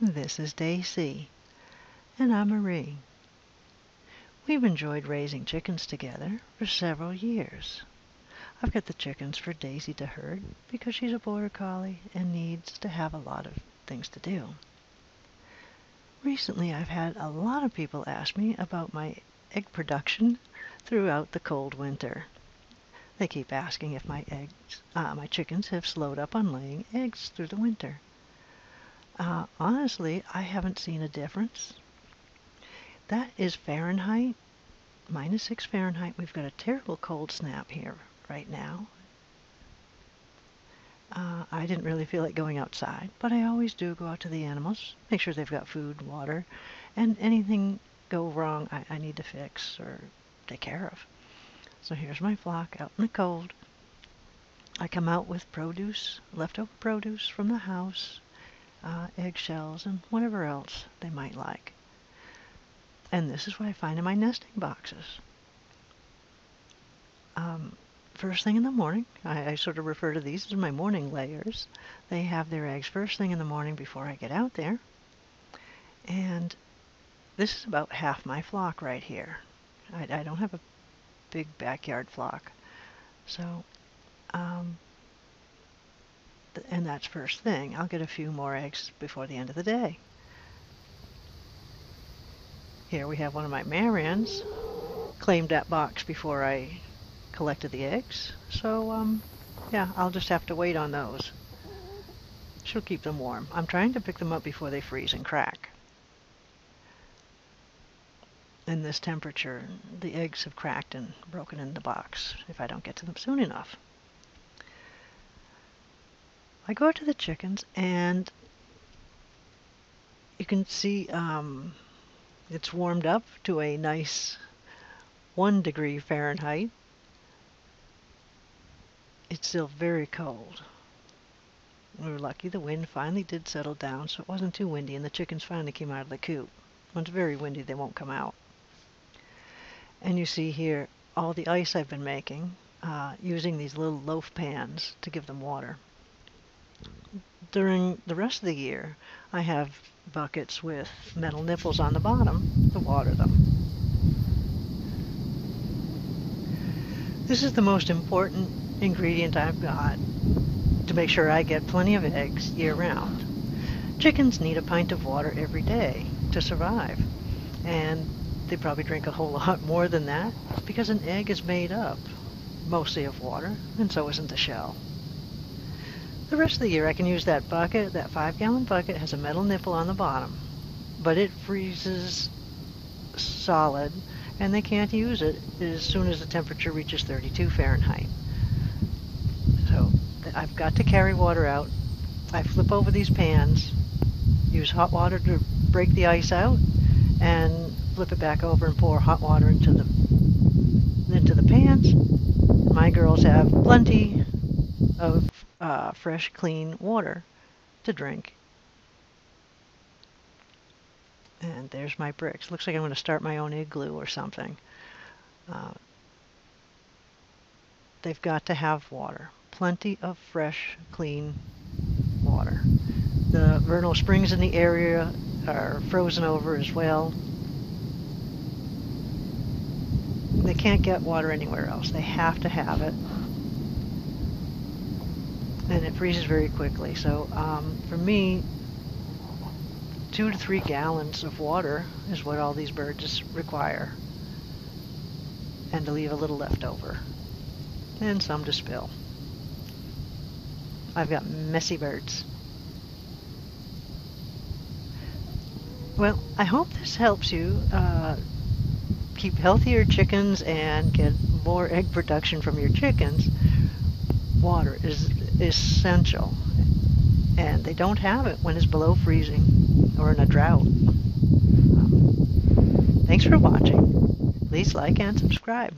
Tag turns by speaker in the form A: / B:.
A: This is Daisy. And I'm Marie. We've enjoyed raising chickens together for several years. I've got the chickens for Daisy to herd because she's a border collie and needs to have a lot of things to do. Recently, I've had a lot of people ask me about my egg production throughout the cold winter. They keep asking if my eggs, uh, my chickens have slowed up on laying eggs through the winter. Uh, honestly, I haven't seen a difference. That is Fahrenheit, minus six Fahrenheit. We've got a terrible cold snap here right now. Uh, I didn't really feel like going outside, but I always do go out to the animals, make sure they've got food, water, and anything go wrong I, I need to fix or take care of. So here's my flock out in the cold. I come out with produce, leftover produce from the house, uh, eggshells, and whatever else they might like. And this is what I find in my nesting boxes. Um, first thing in the morning, I, I, sort of refer to these as my morning layers. They have their eggs first thing in the morning before I get out there. And this is about half my flock right here. I, I don't have a big backyard flock. So, um, and that's first thing. I'll get a few more eggs before the end of the day. Here we have one of my Marans. Claimed that box before I collected the eggs. So, um, yeah, I'll just have to wait on those. She'll keep them warm. I'm trying to pick them up before they freeze and crack. In this temperature, the eggs have cracked and broken in the box if I don't get to them soon enough. I go to the chickens and you can see um, it's warmed up to a nice 1 degree Fahrenheit. It's still very cold. We were lucky the wind finally did settle down so it wasn't too windy and the chickens finally came out of the coop. When it's very windy they won't come out. And you see here all the ice I've been making uh, using these little loaf pans to give them water. During the rest of the year I have buckets with metal nipples on the bottom to water them. This is the most important ingredient I've got to make sure I get plenty of eggs year round. Chickens need a pint of water every day to survive, and they probably drink a whole lot more than that because an egg is made up mostly of water, and so isn't the shell. The rest of the year I can use that bucket, that five gallon bucket has a metal nipple on the bottom, but it freezes solid and they can't use it as soon as the temperature reaches 32 Fahrenheit. So I've got to carry water out. I flip over these pans, use hot water to break the ice out, and flip it back over and pour hot water into the into the pans. My girls have plenty of uh, fresh, clean water to drink. And there's my bricks. Looks like I'm going to start my own igloo or something. Uh, they've got to have water. Plenty of fresh, clean water. The vernal springs in the area are frozen over as well. They can't get water anywhere else. They have to have it and it freezes very quickly. So um, for me, two to three gallons of water is what all these birds require. And to leave a little left over. And some to spill. I've got messy birds. Well, I hope this helps you uh, keep healthier chickens and get more egg production from your chickens. Water is essential. And they don't have it when it's below freezing or in a drought. Um, thanks for watching. Please like and subscribe.